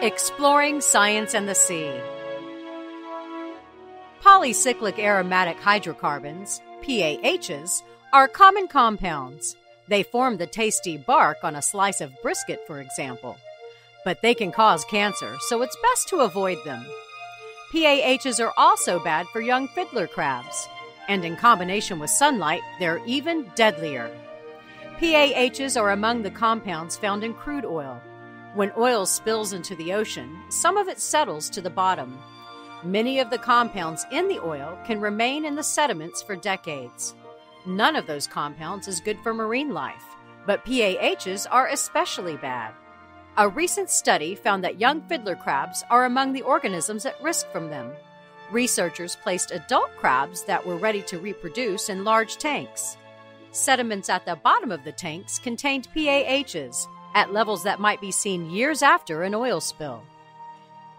Exploring Science and the Sea. Polycyclic aromatic hydrocarbons, PAHs, are common compounds. They form the tasty bark on a slice of brisket, for example. But they can cause cancer, so it's best to avoid them. PAHs are also bad for young fiddler crabs, and in combination with sunlight, they're even deadlier. PAHs are among the compounds found in crude oil, when oil spills into the ocean, some of it settles to the bottom. Many of the compounds in the oil can remain in the sediments for decades. None of those compounds is good for marine life, but PAHs are especially bad. A recent study found that young fiddler crabs are among the organisms at risk from them. Researchers placed adult crabs that were ready to reproduce in large tanks. Sediments at the bottom of the tanks contained PAHs, at levels that might be seen years after an oil spill.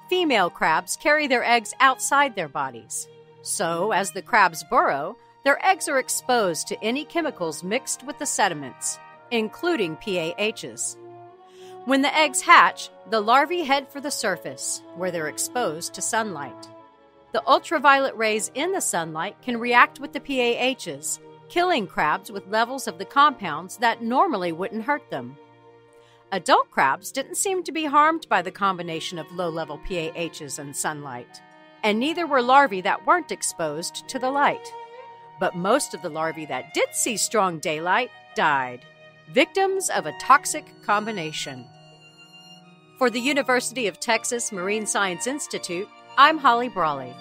Female crabs carry their eggs outside their bodies. So, as the crabs burrow, their eggs are exposed to any chemicals mixed with the sediments, including PAHs. When the eggs hatch, the larvae head for the surface, where they're exposed to sunlight. The ultraviolet rays in the sunlight can react with the PAHs, killing crabs with levels of the compounds that normally wouldn't hurt them. Adult crabs didn't seem to be harmed by the combination of low level PAHs and sunlight, and neither were larvae that weren't exposed to the light. But most of the larvae that did see strong daylight died, victims of a toxic combination. For the University of Texas Marine Science Institute, I'm Holly Brawley.